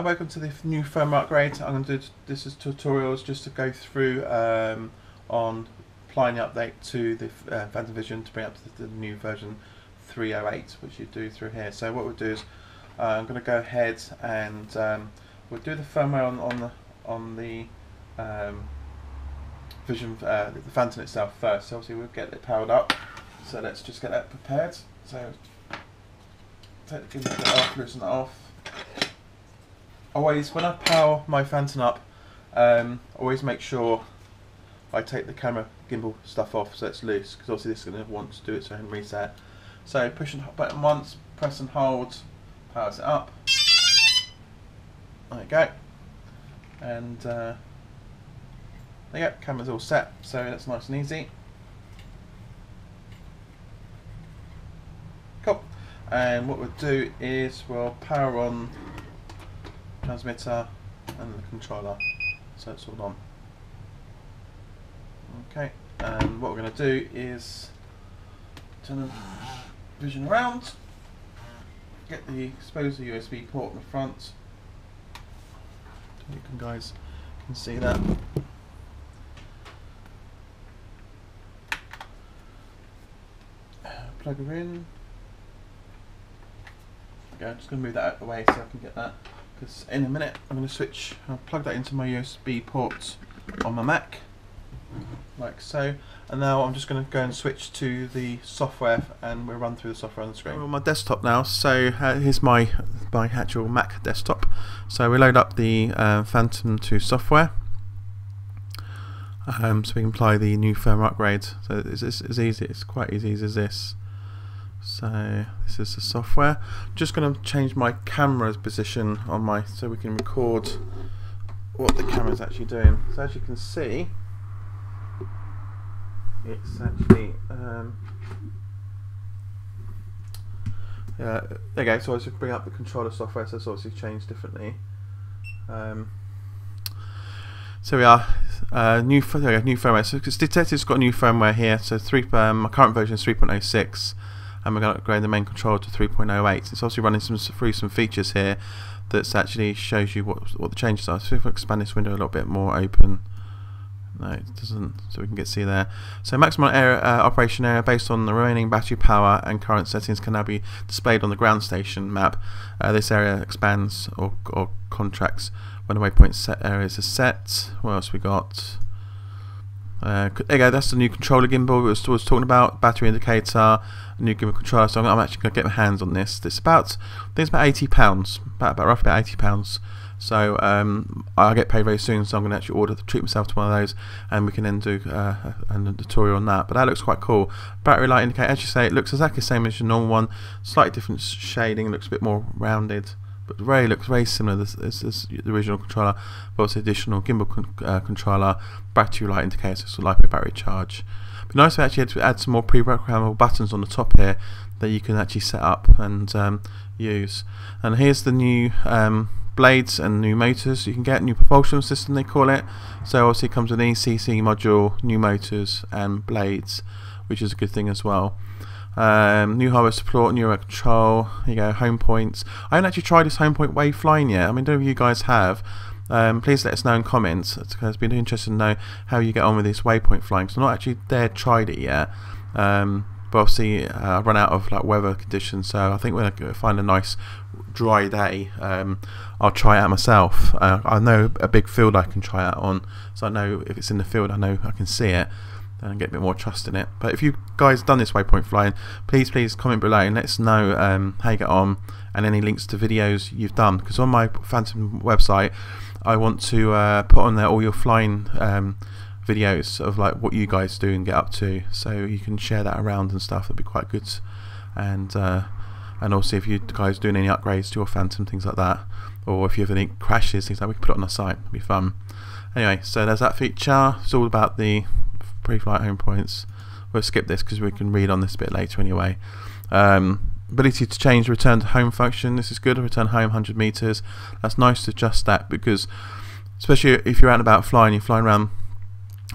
Hi, welcome to the new firmware upgrade. I'm going to do this as tutorials just to go through um, on applying the update to the uh, Phantom Vision to bring up to the, new version 308, which you do through here. So what we'll do is uh, I'm going to go ahead and um, we'll do the firmware on on the on the um, Vision, uh, the Phantom itself first. So obviously we'll get it powered up. So let's just get that prepared. So take the off, loosen it off. Always, when I power my Phantom up, um, always make sure I take the camera gimbal stuff off so it's loose because obviously this is going to want to do it so I can reset. So push and button once, press and hold, powers it up. There you go. And uh, there you go, camera's all set, so that's nice and easy. Cool. And what we'll do is we'll power on transmitter and the controller so it's all on. Okay, and what we're going to do is turn the vision around, get the exposer USB port in the front. You can guys can see that. Uh, plug her in. Okay, I'm just going to move that out of the way so I can get that. Because in a minute I'm going to switch, I'll plug that into my USB port on my Mac. Like so. And now I'm just going to go and switch to the software and we'll run through the software on the screen. I'm on my desktop now, so uh, here's my, my actual Mac desktop. So we load up the uh, Phantom 2 software. Um, so we can apply the new firmware upgrade. So it's, it's, it's easy, it's quite as easy as this. So this is the software. I'm just going to change my camera's position on my so we can record what the camera's actually doing. So as you can see, it's actually um, yeah. Go. So I just bring up the controller software. So it's obviously changed differently. Um, so we are uh, new new firmware. So because Detective's got a new firmware here. So three um, my current version is 3.06 and we're going to upgrade the main controller to 3.08. It's also running some through some features here that actually shows you what what the changes are. So if I expand this window a little bit more open, no, it doesn't. So we can get see there. So maximum area, uh, operation area based on the remaining battery power and current settings can now be displayed on the ground station map. Uh, this area expands or, or contracts when the waypoint set areas are set. What else we got? Uh, there you go, that's the new controller gimbal we was, was talking about, battery indicator, new gimbal controller, so I'm, I'm actually going to get my hands on this. It's about, I think it's about £80, about, about roughly about £80. So um, I get paid very soon, so I'm going to actually order, treat myself to one of those, and we can then do uh, a, a tutorial on that. But that looks quite cool. Battery light indicator, as you say, it looks exactly the same as your normal one, slightly different shading, looks a bit more rounded but very looks very similar this, this, the original controller, but also additional gimbal con uh, controller, battery light indicator, so LiPo battery charge. But nice to actually had to add some more pre-programmable buttons on the top here that you can actually set up and um, use. And here's the new um, blades and new motors you can get, new propulsion system they call it. So obviously it comes with an ESC module, new motors and blades, which is a good thing as well. Um, new hardware support, new control. You go home points. I haven't actually tried this home point way flying yet. I mean, don't you guys have. Um, please let us know in comments. It's, been interesting to know how you get on with this waypoint flying. Because I'm not actually there tried it yet. Um, but obviously uh, I've run out of like weather conditions, so I think when I find a nice dry day, um, I'll try it out myself. Uh, I know a big field I can try it on, so I know if it's in the field, I know I can see it and get a bit more trust in it. But if you guys done this waypoint flying, please please comment below and let us know um, how you get on and any links to videos you've done. Because on my Phantom website, I want to uh, put on there all your flying um, videos of like what you guys do and get up to, so you can share that around and stuff. That'd be quite good. And uh, and also if you guys doing any upgrades to your Phantom, things like that, or if you have any crashes, things like that, we can put it on the site. It'd be fun. Anyway, so there's that feature. It's all about the pre-flight home points. We'll skip this because we can read on this a bit later anyway. Um, ability to change return to home function. This is good. Return home 100 meters. That's nice to adjust that because, especially if you're out and about flying, you're flying around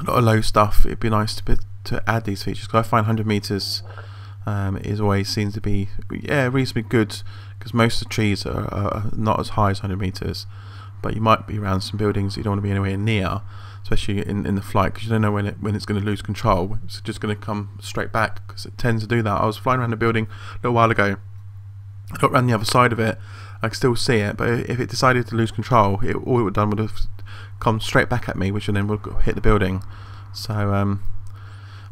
a lot of low stuff. It'd be nice to be, to add these features. Because I find 100 meters um, is always seems to be yeah reasonably good because most of the trees are, are, not as high as 100 meters, but you might be around some buildings you don't want to be anywhere near, especially in, in the flight because you don't know when it when it's going to lose control. It's just going to come straight back because it tends to do that. I was flying around a building a little while ago. I got around the other side of it. I could still see it, but if it decided to lose control, it, all it would have done would have come straight back at me, which then would hit the building. So um,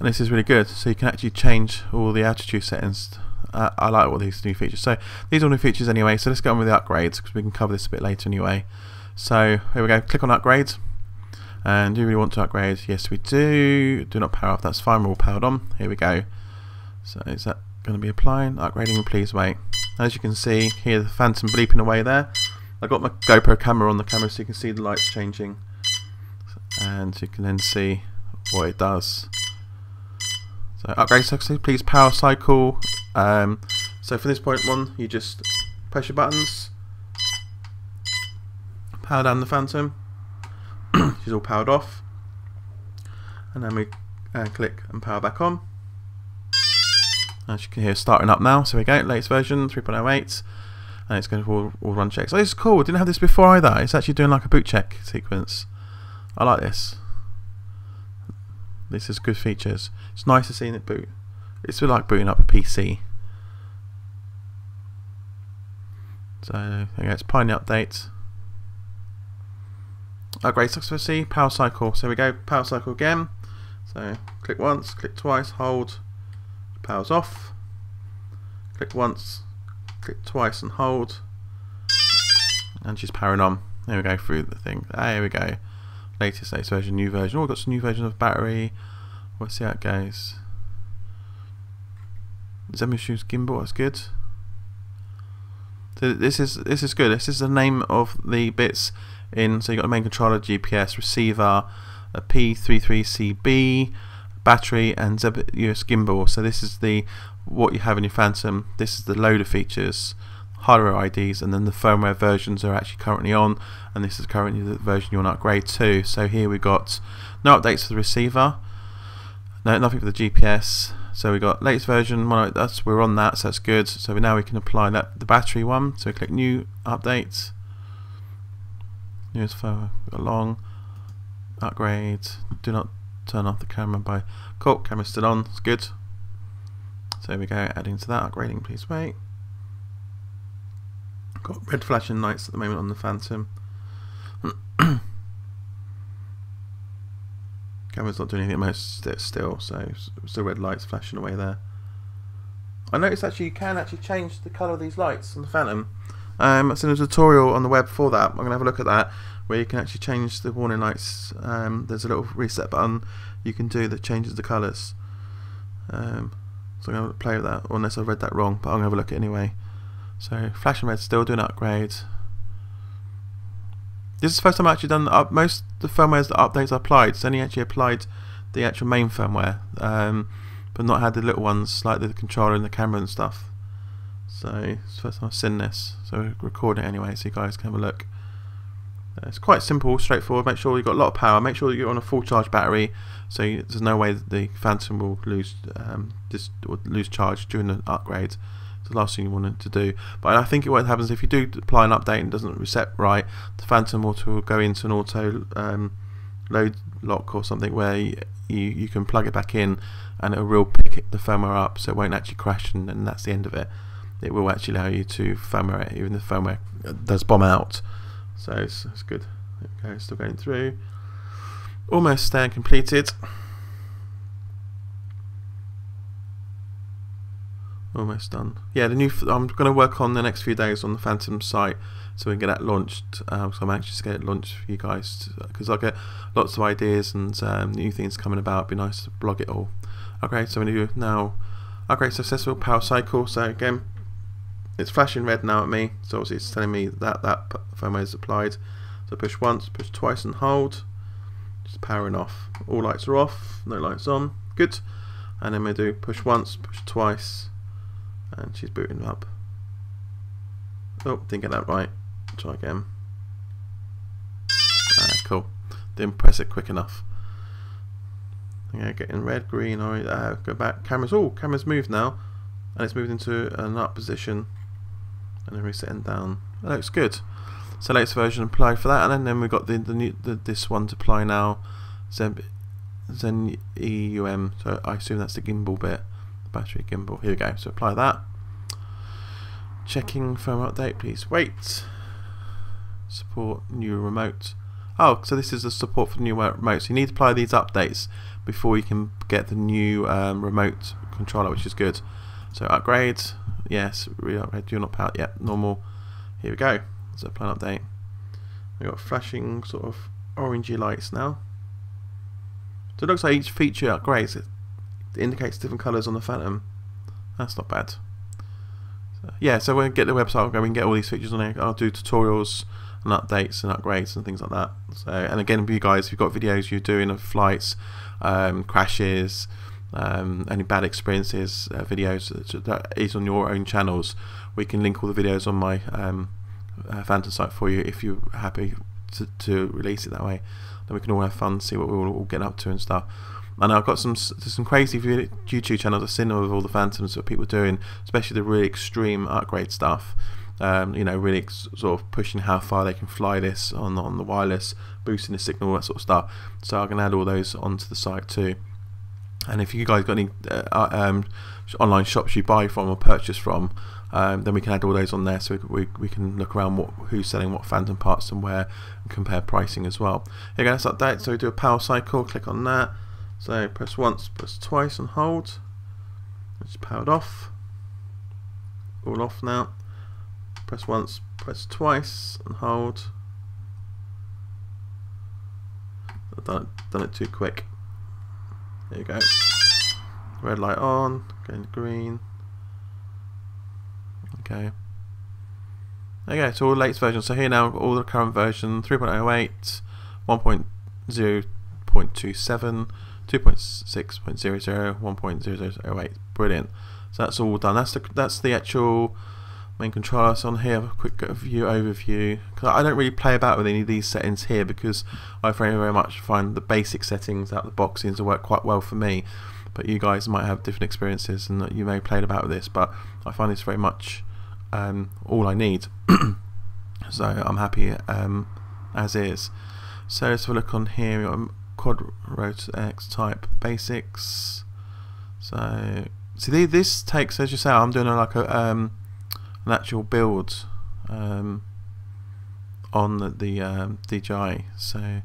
and this is really good so you can actually change all the altitude settings uh, I like all these new features so these are new features anyway so let's go on with the upgrades because we can cover this a bit later anyway so here we go click on upgrade and do we want to upgrade? Yes we do. Do not power off. That's fine. We're all powered on. Here we go. So is that going to be applying? Upgrading please wait. As you can see here the phantom bleeping away there. I got my GoPro camera on the camera so you can see the lights changing. And you can then see what it does. So upgrade success, please power cycle. Um, so for this point one, you just press your buttons, power down the Phantom. She's all powered off, and then we uh, click and power back on. As you can hear, starting up now. So we go, latest version 3.08, and it's going to all, all run checks. Oh, this is cool. We didn't have this before either. It's actually doing like a boot check sequence. I like this. This is good features. It's nice to see it boot. It's like booting up a PC. So okay, it's Pioneer update. Oh, Upgrade successfully. Power cycle. So we go power cycle again. So click once, click twice, hold. Powers off. Click once, click twice and hold. And she's powering on. There we go through the thing. Ah, there we go latest latest version, new version. Oh, we've got some new version of battery. Let's see how it goes. Zenmuse gimbal, that's good. So this is this is good. This is the name of the bits in. So you've got the main controller, GPS, receiver, a P33CB, battery, and Zenmuse gimbal. So this is the what you have in your Phantom. This is the loader features hardware IDs and then the firmware versions are actually currently on and this is currently the version you want to upgrade to. So here we've got no updates for the receiver. No nothing for the GPS so we got latest version. Well, that's we're on that so that's good. So now we can apply that the battery one. So click new update newest further long. upgrade do not turn off the camera by cool camera's still on it's good so here we go adding to that upgrading please wait Got red flashing lights at the moment on the Phantom. Camera's not doing anything at most still, so still red lights flashing away there. I noticed actually you can actually change the colour of these lights on the Phantom. Um, I've seen a tutorial on the web for that. I'm going to have a look at that, where you can actually change the warning lights. Um, there's a little reset button you can do that changes the colours. Um, so I'm going to play with that, unless I've read that wrong, but I'm going to have a look at it anyway. So flashing Red still doing upgrades. This is the first time I've actually done up most the firmwares the updates applied. It's only actually applied the actual main firmware, um, but not had the little ones like the controller and the camera and stuff. So it's the first time I've seen this. So we're it anyway, so you guys can have a look. Uh, it's quite simple, straightforward. Make sure you've got a lot of power. Make sure you're on a full charge battery, so you, there's no way that the Phantom will lose um, just lose charge during the upgrade It's the last thing you wanted to do. But I think what happens if you do apply an update and it doesn't reset right, the Phantom Auto will go into an auto um, load lock or something where you, you can plug it back in and it will pick the firmware up so it won't actually crash and, and that's the end of it. It will actually allow you to firmware it, even if the firmware does bomb out. So it's, it's good. Okay, still going through. Almost there completed. almost done. Yeah, the new. I'm going to work on the next few days on the Phantom site so we can get that launched. Um, so I'm anxious to get it launched for you guys because I get lots of ideas and um, new things coming about. It'd be nice to blog it all. Okay, so to do now. Okay, successful power cycle. So again, it's flashing red now at me. So obviously it's telling me that that firmware is applied. So push once, push twice, and hold. Just powering off. All lights are off. No lights on. Good. And then we do push once, push twice and she's booting up. Oh, didn't get that right. Try again. Ah, cool. Didn't press it quick enough. Yeah, getting red, green, orange. Uh, go back. Cameras. Oh, cameras moved now. and it's moved into an up position and then resetting down. It looks good. So latest version apply for that, and then, then we've got the, the, new, the this one to apply now, Zen, Zen EUM. So I assume that's the gimbal bit, the battery gimbal. Here we go. So apply that. Checking firmware update. Please wait. Support new remote. Oh, so this is the support for the new remotes. You need to apply these updates before you can get the new um, remote controller, which is good. So upgrade, yes, re-upgrade, do not power, yep, normal. Here we go. So plan update. We've got flashing sort of orangey lights now. So it looks like each feature upgrades. It indicates different colours on the Phantom. That's not bad. So, yeah, so we'll get the website going, we can get all these features on there. I'll do tutorials and updates and upgrades and things like that. So, and again, you guys, if you've got videos you're doing of flights, um, crashes, um, any bad experiences, uh, videos that is on your own channels, we can link all the videos on my um, uh, Phantom site for you if you're happy to, to release it that way. Then we can all have fun, see what we're all getting up to and stuff. And I've got some some crazy YouTube channels I've seen of all the Phantoms that people are doing, especially the really extreme upgrade stuff. Um, you know, really sort of pushing how far they can fly this on on the wireless, boosting the signal, that sort of stuff. So I can add all those onto the site too. And if you guys got any uh, uh um, online shops you buy from or purchase from, um, then we can add all those on there so we, we, can look around what who's selling what phantom parts and where and compare pricing as well. Here let's update. So we do a power cycle, click on that. So press once, press twice and hold. It's powered off. All off now. Press once, press twice and hold. I've done done it too quick. There you go. Red light on, going green. Okay. Okay, so all latest versions. So here now, all the current version 3.08, 1.0.27, 2.6.00, 1.0008. Brilliant. So that's all done. That's the that's the actual main controller. So on here, a quick view overview. Cause I don't really play about with any of these settings here because I very very much find the basic settings out of the box seems to work quite well for me. But you guys might have different experiences and you may have played about with this. But I find this very much um, all I need. so I'm happy um, as is. So let's have a look on here. Got quad rotor X type basics. So see this takes as you say I'm doing like a um, an actual build um, on the, the um, DJI. So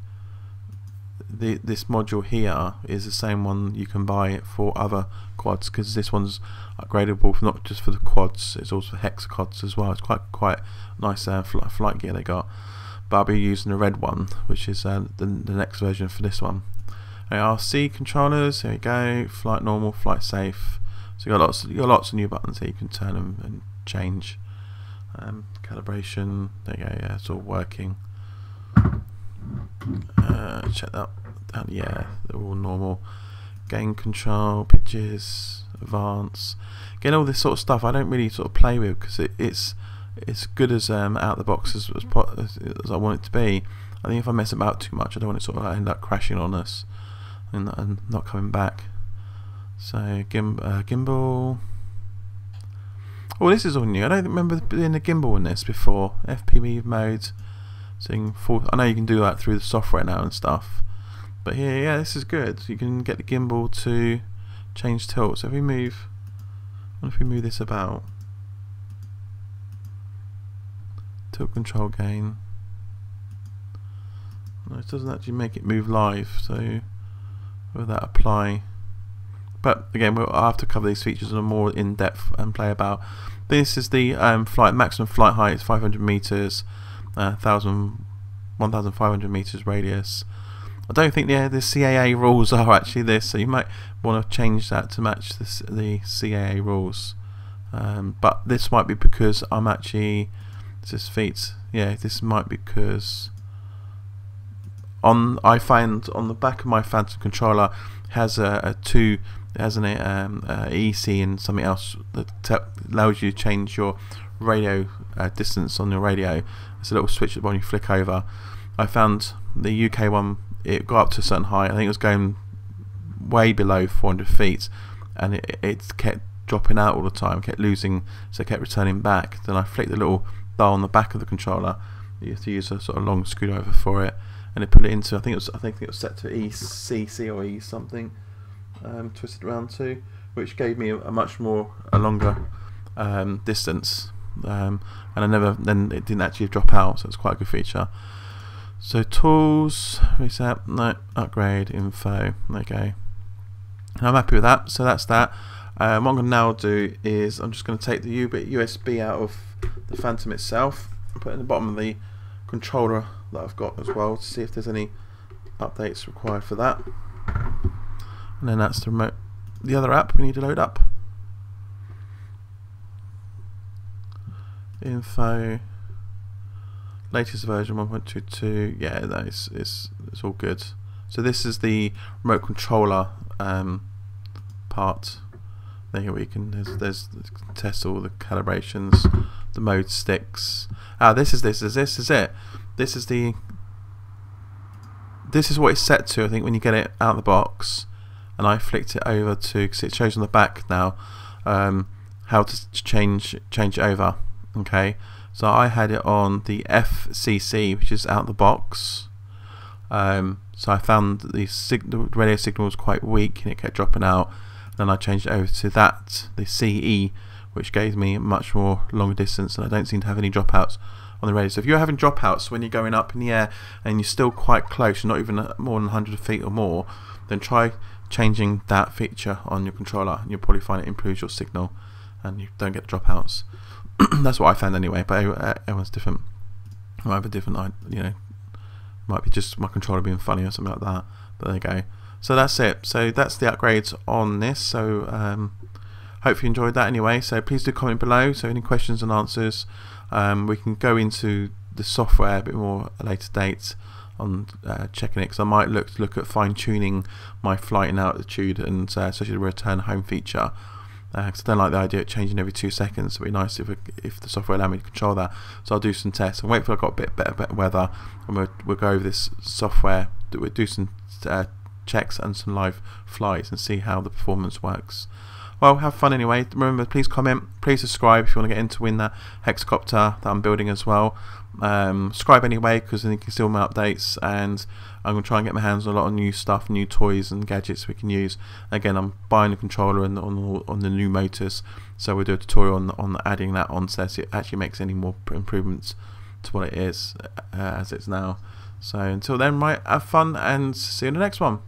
the, this module here is the same one you can buy for other quads because this one's upgradable not just for the quads it's also for hexaquads as well. It's quite quite nice uh, fl flight gear they got. But I'll be using the red one which is uh, the, the next version for this one. RC controllers here we go. Flight normal flight safe. So you got lots you got lots of new buttons here. You can turn them and change um, calibration there you go yeah it's all working uh, check that out. Yeah, they're all normal. Gain control, pitches, advance. Again, all this sort of stuff I don't really sort of play with because it, it's it's good as um, out the box as, as, as, I want it to be. I think if I mess about too much, I don't want it sort of end up crashing on us and, and not coming back. So gim, uh, gimbal. Oh, this is all new. I don't remember being a gimbal in this before. FPV mode. Seeing full. I know you can do that through the software now and stuff. But here, yeah, this is good. You can get the gimbal to change tilt. So if we move, what if we move this about? Tilt control gain. No, it doesn't actually make it move live. So will that apply? But again, we'll have to cover these features in a more in-depth and play about. This is the um, flight maximum flight height is 500 meters, uh, 1,500 meters radius. I don't think the, the CAA rules are actually this, so you might want to change that to match the, the CAA rules. Um, but this might be because I'm actually this feet. Yeah, this might be because on I find on the back of my Phantom controller has a, a two has an um, EC and something else that allows you to change your radio uh, distance on your radio. It's a little switch that when you flick over. I found the UK one it got up to a certain height. I think it was going way below 400 feet, and it, it kept dropping out all the time, kept losing, so it kept returning back. Then I flicked the little dial on the back of the controller. You have to use a sort of long screwdriver for it, and it put it into. I think it was. I think it was set to ECC or E something, um, twisted around to, which gave me a, a much more a longer um, distance. Um, and I never then it didn't actually drop out, so it's quite a good feature. So tools, reset, no, upgrade, info, okay. I'm happy with that, so that's that. Um, what I'm going to now do is I'm just going to take the USB out of the Phantom itself and put it in the bottom of the controller that I've got as well to see if there's any updates required for that. And then that's the remote, the other app we need to load up. Info, latest version 1.22, yeah, that is, it's, it's all good. So this is the remote controller um, part. There we can there's, there's test all the calibrations, the mode sticks. Ah, this is this is this is it. This is the this is what it's set to. I think when you get it out of the box, and I flicked it over to because it shows on the back now um, how to change change it over. Okay, so I had it on the FCC, which is out the box. Um, so I found the, the radio signal was quite weak and it kept dropping out. Then I changed it over to that, the CE, which gave me much more longer distance and I don't seem to have any dropouts on the radio. So if you're having dropouts when you're going up in the air and you're still quite close, you're not even more than 100 feet or more, then try changing that feature on your controller and you'll probably find it improves your signal and you don't get dropouts. That's what I found anyway, but everyone's different. I have a different, you know, might be just my controller being funny or something like that. But there you go. So that's it. So that's the upgrades on this. So um, hope you enjoyed that anyway. So please do comment below. So any questions and answers. Um, we can go into the software a bit more a later date on uh, checking it because I might look look at fine tuning my flight and altitude and uh, especially the return home feature because uh, I don't like the idea of changing every two seconds. It'd be nice if, if the software allowed me to control that. So I'll do some tests and wait for I got a bit better, better weather, and we'll, we'll go over this software. We'll do some uh, checks and some live flights and see how the performance works. Well, have fun anyway. Remember, please comment, please subscribe if you want to get into win that hexcopter that I'm building as well. Um, subscribe anyway because then you can still my updates and I'm going to try and get my hands on a lot of new stuff, new toys and gadgets we can use. Again, I'm buying a controller and on, on the new motors, so we'll do a tutorial on, on adding that on so it actually makes any more improvements to what it is uh, as it's now. So until then, right, have fun and see you in the next one.